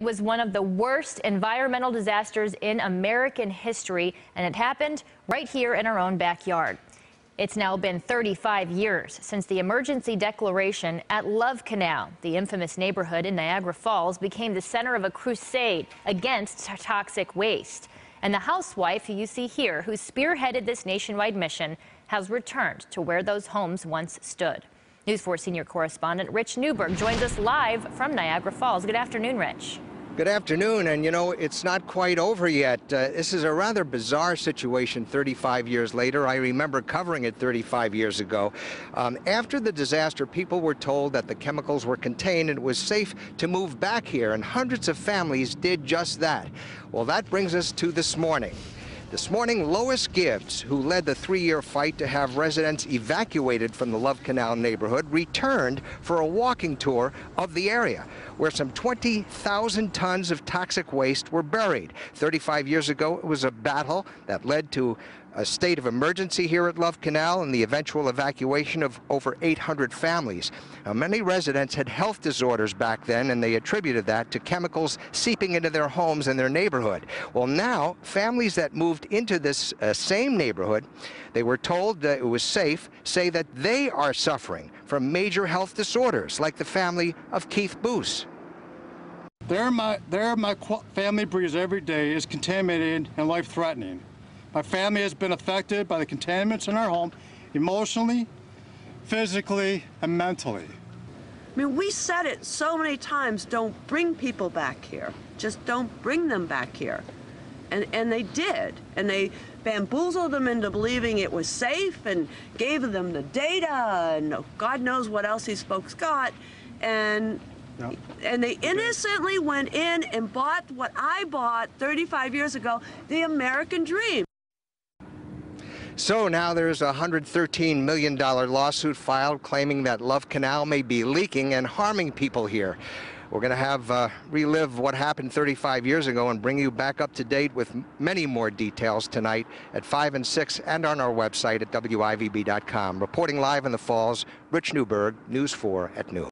was one of the worst environmental disasters in American history, and it happened right here in our own backyard. It's now been 35 years since the emergency declaration at Love Canal. The infamous neighborhood in Niagara Falls became the center of a crusade against toxic waste. And the housewife you see here, who spearheaded this nationwide mission, has returned to where those homes once stood. News 4 senior correspondent Rich Newberg joins us live from Niagara Falls. Good afternoon, Rich. Good afternoon, and you know, it's not quite over yet. Uh, this is a rather bizarre situation 35 years later. I remember covering it 35 years ago. Um, after the disaster, people were told that the chemicals were contained and it was safe to move back here, and hundreds of families did just that. Well, that brings us to this morning. This morning, Lois Gibbs, who led the three-year fight to have residents evacuated from the Love Canal neighborhood, returned for a walking tour of the area, where some 20,000 tons of toxic waste were buried. 35 years ago, it was a battle that led to a state of emergency here at Love Canal and the eventual evacuation of over 800 families. Now, many residents had health disorders back then, and they attributed that to chemicals seeping into their homes and their neighborhood. Well, now, families that moved into this uh, same neighborhood, they were told that it was safe, say that they are suffering from major health disorders, like the family of Keith Boos. There my, there my family breathes every day is contaminated and life-threatening. My family has been affected by the contaminants in our home emotionally, physically, and mentally. I mean, we said it so many times, don't bring people back here. Just don't bring them back here. And, and they did. And they bamboozled them into believing it was safe and gave them the data and God knows what else these folks got. And and they innocently went in and bought what I bought 35 years ago, the American dream. So now there's a $113 million lawsuit filed claiming that Love Canal may be leaking and harming people here. We're going to have uh, relive what happened 35 years ago and bring you back up to date with many more details tonight at 5 and 6 and on our website at WIVB.com. Reporting live in the Falls, Rich Newberg, News 4 at noon.